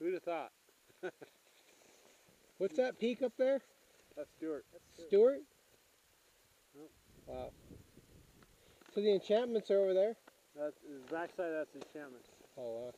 Who'd have thought? What's that peak up there? That's Stuart. Stewart? Nope. Wow. So the enchantments are over there? That's the backside. That's enchantments. Oh wow.